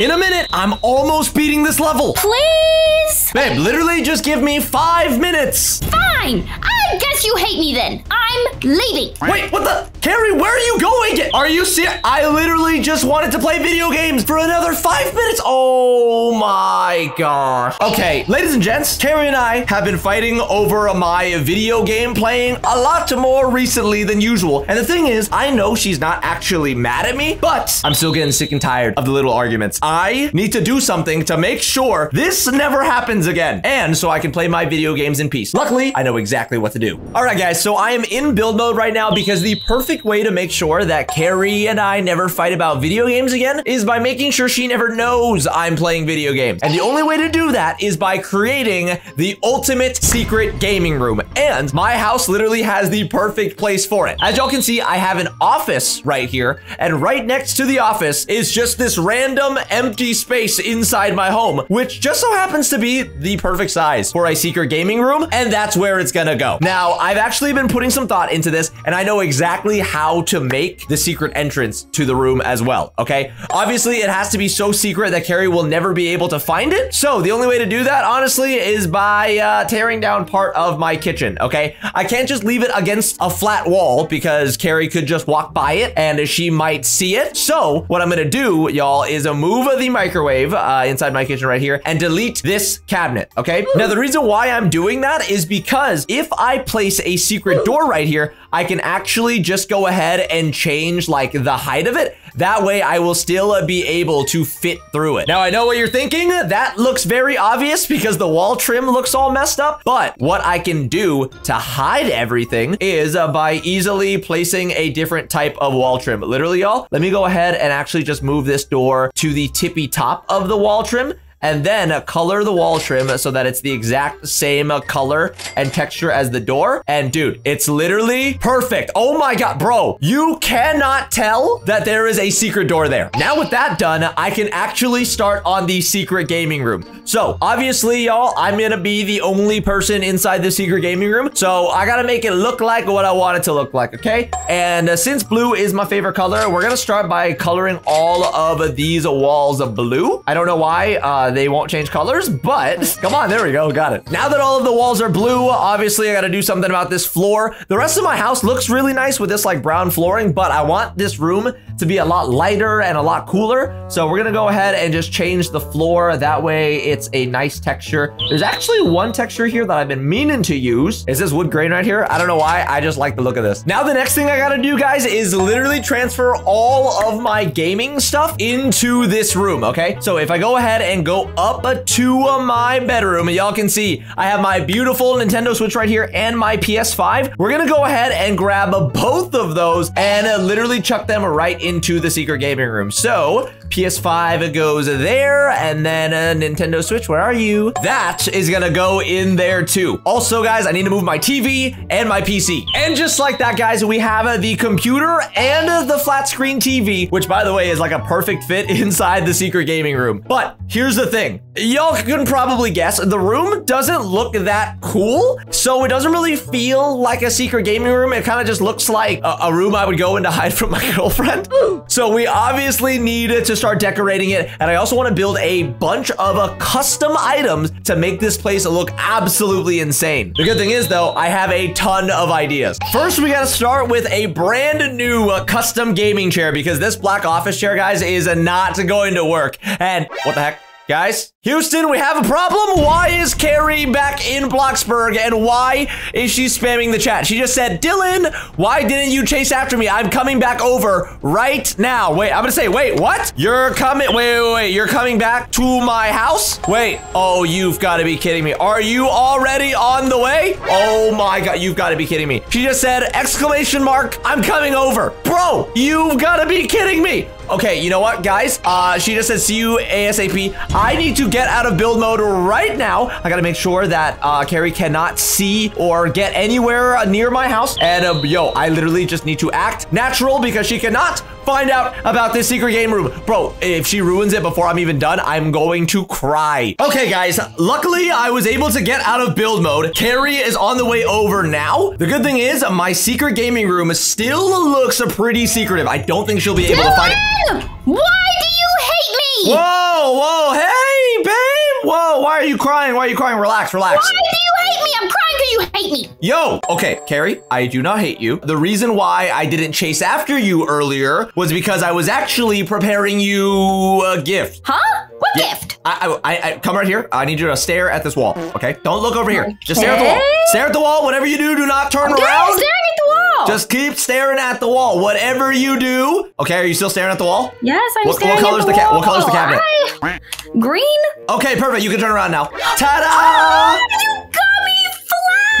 in a minute. I'm almost beating this level. Please? Babe, literally just give me five minutes. Fine. I guess you hate me then. I'm leaving. Wait, what the? Carrie, where are you going? Are you serious? I literally just wanted to play video games for another five minutes. Oh my gosh. Okay, ladies and gents, Carrie and I have been fighting over my video game playing a lot more recently than usual. And the thing is, I know she's not actually mad at me, but I'm still getting sick and tired of the little arguments. I need to do something to make sure this never happens again. And so I can play my video games in peace. Luckily, I know exactly what to do. All right, guys, so I am in build mode right now because the perfect way to make sure that Carrie and I never fight about video games again is by making sure she never knows I'm playing video games. And the only way to do that is by creating the ultimate secret gaming room. And my house literally has the perfect place for it. As y'all can see, I have an office right here. And right next to the office is just this random empty space inside my home, which just so happens to be the perfect size for a secret gaming room. And that's where it's gonna go. Now, I've actually been putting some thought into this and I know exactly how to make the secret entrance to the room as well, okay? Obviously, it has to be so secret that Carrie will never be able to find it. So the only way to do that, honestly, is by uh, tearing down part of my kitchen, okay? I can't just leave it against a flat wall because Carrie could just walk by it and she might see it. So what I'm gonna do, y'all, is a move of the microwave uh, inside my kitchen right here and delete this cabinet, okay? Now, the reason why I'm doing that is because if I place a secret door right here, I can actually just go ahead and change like the height of it. That way I will still uh, be able to fit through it. Now I know what you're thinking. That looks very obvious because the wall trim looks all messed up. But what I can do to hide everything is uh, by easily placing a different type of wall trim. Literally y'all, let me go ahead and actually just move this door to the tippy top of the wall trim and then uh, color the wall trim so that it's the exact same uh, color and texture as the door. And dude, it's literally perfect. Oh my God, bro, you cannot tell that there is a secret door there. Now with that done, I can actually start on the secret gaming room. So obviously, y'all, I'm gonna be the only person inside the secret gaming room. So I gotta make it look like what I want it to look like, okay? And uh, since blue is my favorite color, we're gonna start by coloring all of these walls of blue. I don't know why, uh, they won't change colors, but come on, there we go, got it. Now that all of the walls are blue, obviously I gotta do something about this floor. The rest of my house looks really nice with this like brown flooring, but I want this room to be a lot lighter and a lot cooler. So we're gonna go ahead and just change the floor. That way it's a nice texture. There's actually one texture here that I've been meaning to use. Is this wood grain right here? I don't know why, I just like the look of this. Now the next thing I gotta do, guys, is literally transfer all of my gaming stuff into this room, okay? So if I go ahead and go up to my bedroom, y'all can see I have my beautiful Nintendo Switch right here and my PS5. We're gonna go ahead and grab both of those and literally chuck them right into the secret gaming room. So PS5 it goes there, and then a Nintendo Switch, where are you? That is gonna go in there too. Also, guys, I need to move my TV and my PC. And just like that, guys, we have uh, the computer and uh, the flat screen TV, which by the way is like a perfect fit inside the secret gaming room. But here's the thing. Y'all can probably guess, the room doesn't look that cool, so it doesn't really feel like a secret gaming room. It kind of just looks like a, a room I would go in to hide from my girlfriend. So we obviously need to start decorating it. And I also want to build a bunch of uh, custom items to make this place look absolutely insane. The good thing is though, I have a ton of ideas. First, we got to start with a brand new uh, custom gaming chair because this black office chair, guys, is uh, not going to work. And what the heck? Guys, Houston, we have a problem. Why is Carrie back in Bloxburg and why is she spamming the chat? She just said, Dylan, why didn't you chase after me? I'm coming back over right now. Wait, I'm gonna say, wait, what? You're coming, wait, wait, wait, you're coming back to my house? Wait, oh, you've gotta be kidding me. Are you already on the way? Oh my God, you've gotta be kidding me. She just said, exclamation mark, I'm coming over. Bro, you've gotta be kidding me. Okay, you know what, guys? Uh, she just said, see you ASAP. I need to get out of build mode right now. I gotta make sure that uh, Carrie cannot see or get anywhere near my house. And uh, yo, I literally just need to act natural because she cannot find out about this secret game room. Bro, if she ruins it before I'm even done, I'm going to cry. Okay, guys, luckily I was able to get out of build mode. Carrie is on the way over now. The good thing is my secret gaming room still looks pretty secretive. I don't think she'll be able to find it. Why do you hate me? Whoa, whoa, hey, babe. Whoa, why are you crying? Why are you crying? Relax, relax. Why do you hate me? I'm crying because you hate me. Yo, okay, Carrie, I do not hate you. The reason why I didn't chase after you earlier was because I was actually preparing you a gift. Huh? What gift? I, I, I, come right here. I need you to stare at this wall. Okay, don't look over here. Just stare at the wall. Stare at the wall. Whatever you do, do not turn Okay, around. staring at the wall. Just keep staring at the wall. Whatever you do. Okay, are you still staring at the wall? yes, I'm What- what staring color's at the the wall. what color's the cabinet? I- green. Okay, perfect. You can turn around now. Ta-da!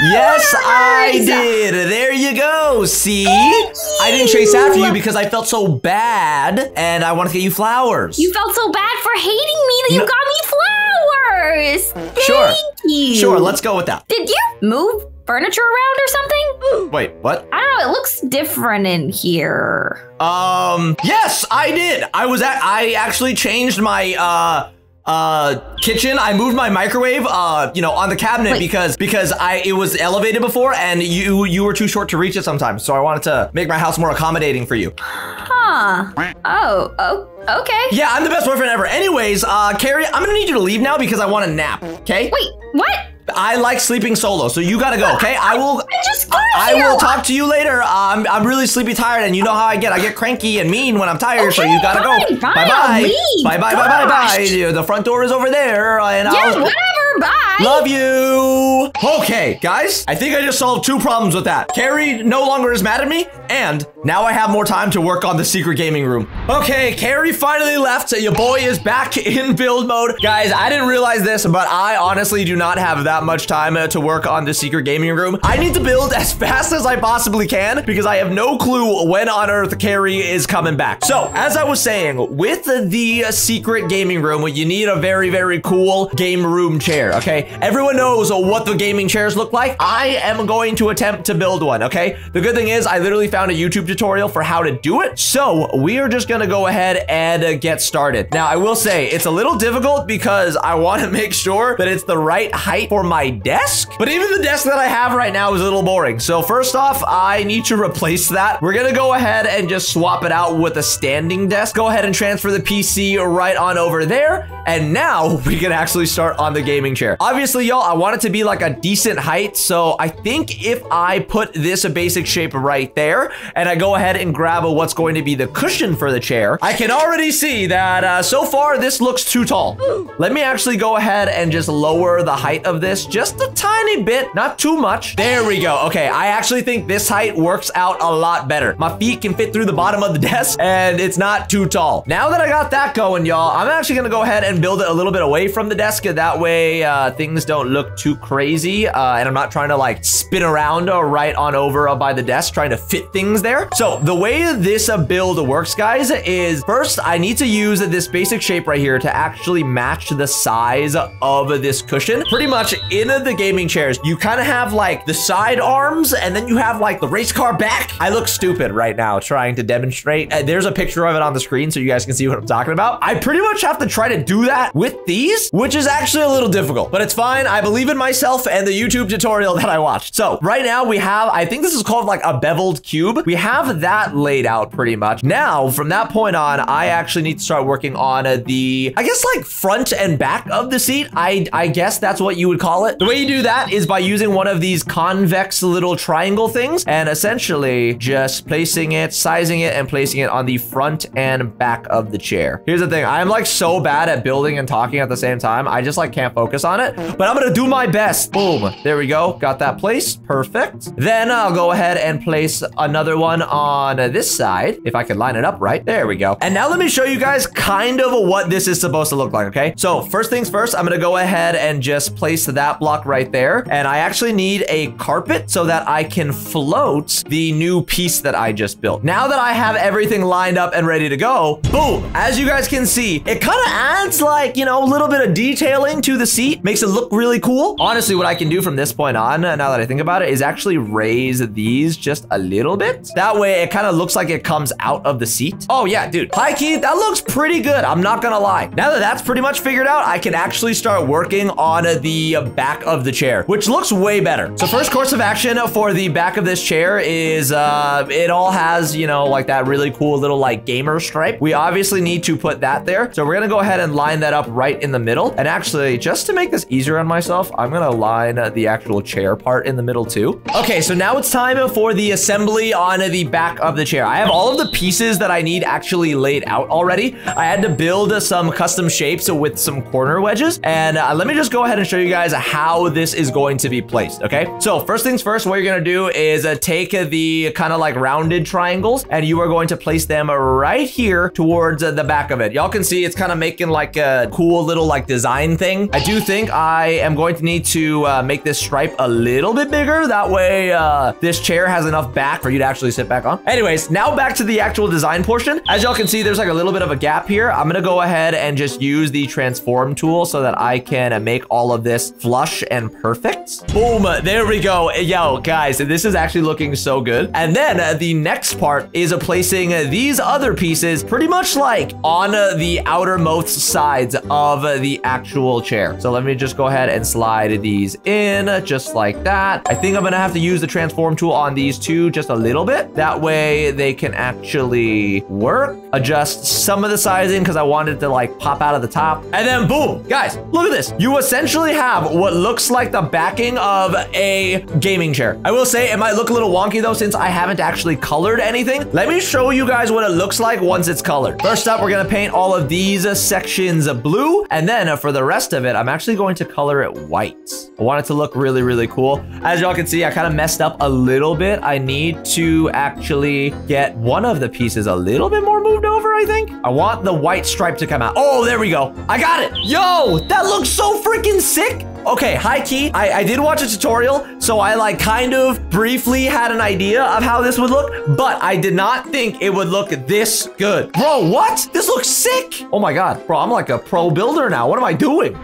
Yes, I did. There you go. See? I didn't chase after you because I felt so bad and I wanted to get you flowers. You felt so bad for hating me that you got me flowers. Sure. You. Sure, let's go with that. Did you move furniture around or something? Wait, what? I don't know. It looks different in here. Um, yes, I did. I was at, I actually changed my, uh, uh kitchen i moved my microwave uh you know on the cabinet Wait. because because i it was elevated before and you you were too short to reach it sometimes so i wanted to make my house more accommodating for you Huh. Oh. Oh. Okay. yeah i'm the best boyfriend ever anyways uh carrie i'm gonna need you to leave now because i want a nap okay Wait. What? I like sleeping solo so you gotta go okay i will I just got I here. will talk to you later. I'm, I'm really sleepy tired, and you know how I get. I get cranky and mean when I'm tired, so you gotta fine, go. fine, bye I'll bye. Bye bye bye bye bye. The front door is over there, and Yeah. I'll Whatever. Bye. love you. Okay, guys, I think I just solved two problems with that. Carrie no longer is mad at me, and now I have more time to work on the secret gaming room. Okay, Carrie finally left. So your boy is back in build mode. Guys, I didn't realize this, but I honestly do not have that much time uh, to work on the secret gaming room. I need to build as fast as I possibly can because I have no clue when on earth Carrie is coming back. So, as I was saying, with the secret gaming room, you need a very, very cool game room chair, okay? Everyone knows what the gaming chairs look like. I am going to attempt to build one, okay? The good thing is I literally found a YouTube tutorial for how to do it. So we are just gonna go ahead and uh, get started. Now, I will say it's a little difficult because I wanna make sure that it's the right height for my desk. But even the desk that I have right now is a little boring. So first off, I need to replace that. We're gonna go ahead and just swap it out with a standing desk. Go ahead and transfer the PC right on over there. And now we can actually start on the gaming chair. Obviously, y'all, I want it to be like a decent height. So I think if I put this a basic shape right there and I go ahead and grab a, what's going to be the cushion for the chair, I can already see that uh, so far this looks too tall. Let me actually go ahead and just lower the height of this just a tiny bit, not too much. There we go. Okay, I actually think this height works out a lot better. My feet can fit through the bottom of the desk and it's not too tall. Now that I got that going, y'all, I'm actually gonna go ahead and build it a little bit away from the desk. That way uh, things don't look too crazy uh, and I'm not trying to like spin around or right on over uh, by the desk trying to fit things there. So the way this uh, build works, guys, is first I need to use this basic shape right here to actually match the size of this cushion. Pretty much in the gaming chairs, you kind of have like the side arms and then you have like the race car back. I look stupid right now trying to demonstrate. Uh, there's a picture of it on the screen so you guys can see what I'm talking about. I pretty much have to try to do that with these, which is actually a little difficult, but it's fine. I believe in myself and the YouTube tutorial that I watched. So right now we have, I think this is called like a beveled cube. We have that laid out pretty much. Now, from that point on, I actually need to start working on uh, the, I guess like front and back of the seat. I, I guess that's what you would call it. The way you do that is by using one of these convex little triangle things and essentially just placing it, sizing it, and placing it on the front and back of the chair. Here's the thing. I'm like so bad at building and talking at the same time. I just like can't focus on it, but I'm gonna do my best. Boom. There we go. Got that placed. Perfect. Then I'll go ahead and place another one on this side if I can line it up right. There we go. And now let me show you guys kind of what this is supposed to look like, okay? So first things first, I'm gonna go ahead and just place that block right there. And I actually need a carpet so that I can float the new piece that I just built. Now that I have everything lined up and ready to go, boom, as you guys can see, it kind of adds like, you know, a little bit of detailing to the seat, makes it look really cool. Honestly, what I can do from this point on, now that I think about it, is actually raise these just a little bit. That way it kind of looks like it comes out of the seat. Oh yeah, dude. High key, that looks pretty good. I'm not gonna lie. Now that that's pretty much figured out, I can actually start working on the back of the chair, which looks way better. So first course of action for the back of this chair is uh, it all has, you know, like that really cool little like gamer stripe. We obviously need to put that there. So we're gonna go ahead and line that up right in the middle. And actually, just to make this easier on myself, I'm gonna line the actual chair part in the middle too. Okay, so now it's time for the assembly on the back of the chair. I have all of the pieces that I need actually laid out already. I had to build some custom shapes with some corner wedges. And uh, let me just go ahead and show you guys how this is going to be placed, okay? So first things first, what you're gonna do is uh, take the kind of like rounded triangles and you are going to place them right here towards uh, the back of it. Y'all can see it's kind of making like a cool little like design thing. I do think I am going to need to uh, make this stripe a little bit bigger. That way uh, this chair has enough back for you to actually sit back on. Anyways, now back to the actual design portion. As y'all can see, there's like a little bit of a gap here. I'm gonna go ahead and just use the transform tool so that I can make all of this flush and perfect. Boom, there we go. Yo, guys, this is actually looking so good. And then uh, the next part is uh, placing uh, these other pieces pretty much like on the outermost sides of the actual chair. So let me just go ahead and slide these in just like that. I think I'm gonna have to use the transform tool on these two just a little bit. That way they can actually work. Adjust some of the sizing because I wanted to like pop out of the top. And then boom, guys, look at this. You essentially have what looks like the backing of a gaming chair. I will say it might look a little wonky though since I haven't actually colored anything. Let me show you guys what it looks like once it's colored. First up, we're gonna paint all of these sections blue. And then for the rest of it, I'm actually going to color it white. I want it to look really, really cool. As y'all can see, I kind of messed up a little bit. I need to actually get one of the pieces a little bit more moved over, I think. I want the white stripe to come out. Oh, there we go. I got it. Yo, that looks so freaking sick. Okay, high key, I, I did watch a tutorial, so I like kind of briefly had an idea of how this would look, but I did not think it would look this good. Bro, what? This looks sick. Oh my God, bro, I'm like a pro builder now. What am I doing?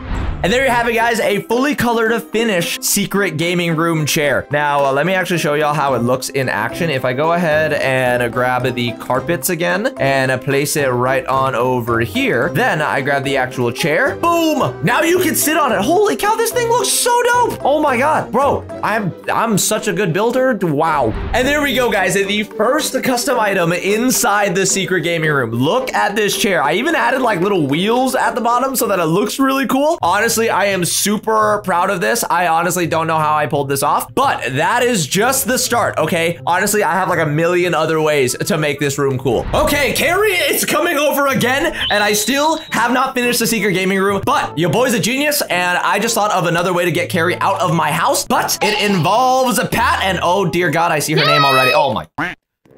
And there you have it, guys, a fully colored finish secret gaming room chair. Now, uh, let me actually show y'all how it looks in action. If I go ahead and uh, grab the carpets again and uh, place it right on over here, then I grab the actual chair. Boom! Now you can sit on it. Holy cow, this thing looks so dope. Oh my God, bro, I'm I'm such a good builder. Wow. And there we go, guys. The first custom item inside the secret gaming room. Look at this chair. I even added like little wheels at the bottom so that it looks really cool. Honestly, I am super proud of this. I honestly don't know how I pulled this off, but that is just the start, okay? Honestly, I have like a million other ways to make this room cool. Okay, Carrie is coming over again, and I still have not finished the secret gaming room, but your boy's a genius, and I just thought of another way to get Carrie out of my house, but it involves a Pat, and oh dear God, I see her name already. Oh my.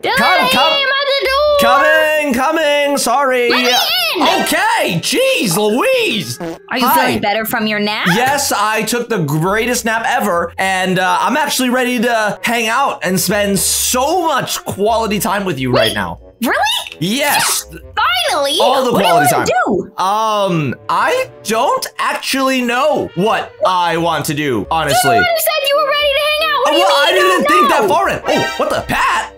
Come, come. Coming, coming. Sorry. Let me in. Okay, jeez, Louise. Are you Hi. feeling better from your nap? Yes, I took the greatest nap ever, and uh, I'm actually ready to hang out and spend so much quality time with you right now. Really? Yes. Finally. All the what quality do you time. do? Um, I don't actually know what I want to do, honestly. You said you were ready to hang out. What do you well, I didn't think that far in. Oh, what the Pat?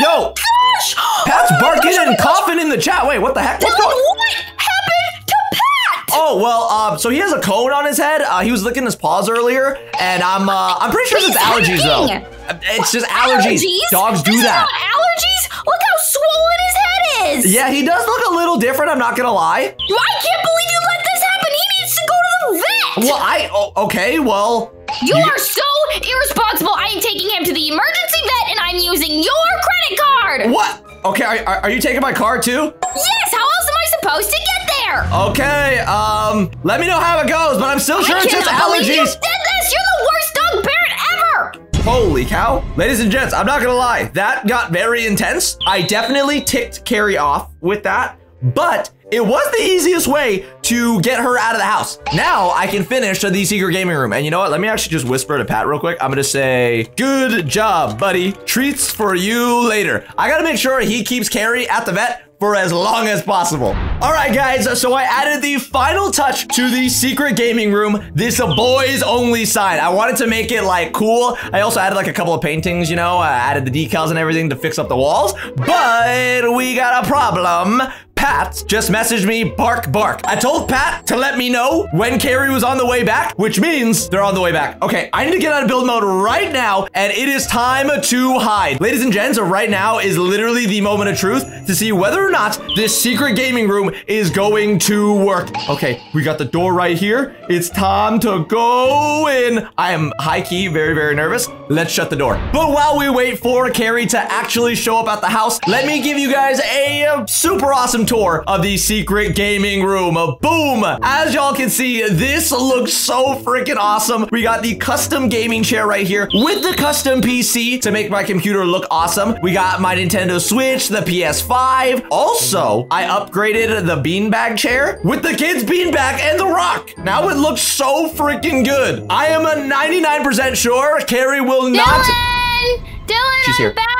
Yo, gosh! Pat's Oh barking oh and coughing in the chat. Wait, what the heck? What's going? what happened to Pat? Oh well, um, so he has a cone on his head. Uh, he was licking his paws earlier, and I'm, uh, I'm pretty sure it's allergies though. Uh, It's just allergies. Dogs do that. allergies? Look how swollen his head is. Yeah, he does look a little different. I'm not gonna lie. I can't believe you let this happen. He needs to go to the vet. Well, I oh, okay. Well, You are so irresponsible. I am taking him to the emergency vet, and I'm using your credit card. what? Okay, are, are, you taking my card too? Yes. How else am I supposed to get there? Okay. Um, let me know how it goes, but I'm still sure I it's just believe you allergies. did this. You're the worst dog parent ever. Holy cow. Ladies and gents, I'm not gonna lie. That got very intense. I definitely ticked Carrie off with that, but it was the easiest way to get her out of the house. Now I can finish the secret gaming room. And you know what? Let me actually just whisper to Pat real quick. I'm gonna say, good job, buddy. Treats for you later. I gotta make sure he keeps Carrie at the vet for as long as possible. All right, guys, so I added the final touch to the secret gaming room. This boys only sign. I wanted to make it like cool. I also added like a couple of paintings, you know, I added the decals and everything to fix up the walls, but we got a problem. Pat just messaged me bark bark. I told Pat to let me know when Carrie was on the way back, which means they're on the way back. Okay, I need to get out of build mode right now, and it is time to hide. Ladies and gents, right now is literally the moment of truth to see whether or not this secret gaming room is going to work. Okay, we got the door right here. It's time to go in. I am high key, very, very nervous. Let's shut the door. But while we wait for Carrie to actually show up at the house, let me give you guys a, super awesome tour of the secret gaming room. Boom! As y'all can see, this looks so freaking awesome. We got the custom gaming chair right here with the custom PC to make my computer look awesome. We got my Nintendo Switch, the PS5. Also, I upgraded the beanbag chair with the kids beanbag and the rock. Now it looks so freaking good. I am a 99% sure Carrie will not... Dylan! Dylan, She's I'm here. back!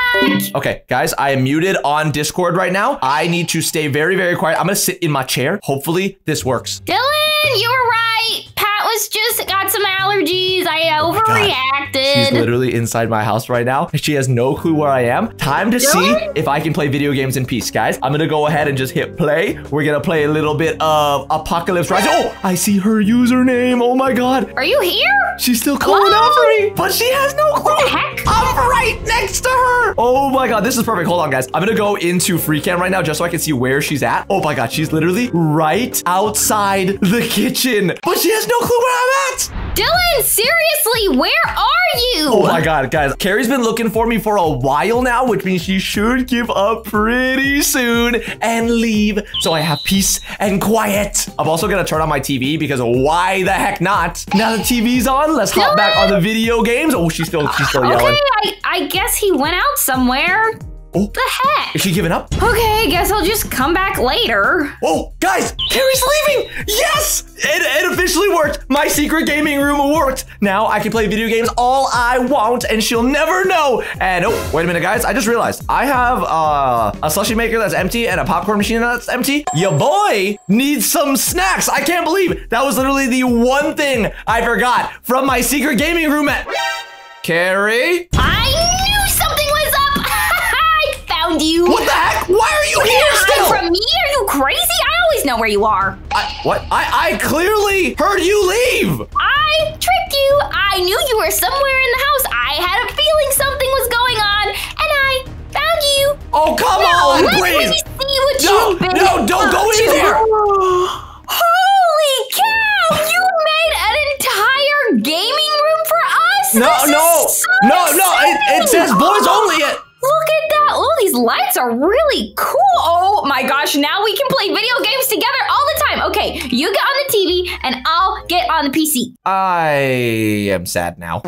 Okay, guys, I am muted on Discord right now. I need to stay very, very quiet. I'm gonna sit in my chair. Hopefully this works. Dylan, you were right. Was just got some allergies. I Oh She's overreacted. literally inside my house right now. She has no clue where I am. Time to see if I can play video games in peace, guys. I'm gonna go ahead and just hit play. We're gonna play a little bit of Apocalypse Rise. Oh, I see her username. Oh my god. Are you here? She's still calling out for me, but she has no clue. What the heck? I'm right next to her. Oh my god, this is perfect. Hold on, guys. I'm gonna go into free cam right now just so I can see where she's at. Oh my god, she's literally right outside the kitchen, but she has no clue where I'm at. Dylan, seriously, where are you? Oh my god, guys. Carrie's been looking for me for a while now, which means she should give up pretty soon and leave so I have peace and quiet. I'm also gonna turn on my TV because why the heck not? Now the TV's on, let's hop back on the video games. Oh, she's still she's still yelling. Okay, I, I guess he went out somewhere. Oh. The heck? Is she giving up? Okay, guess I'll just come back later. Oh, guys, Carrie's leaving! Yes! It, it officially worked! My secret gaming room worked! Now I can play video games all I want and she'll never know! And oh, wait a minute, guys. I just realized I have uh, a slushie maker that's empty and a popcorn machine that's empty. Your boy needs some snacks! I can't believe that was literally the one thing I forgot from my secret gaming room at... Carrie? I found you. What the heck? Why are you here can't still? from me? Are you crazy? I always know where you are. I, what? I, I clearly heard you on the PC. I am sad now.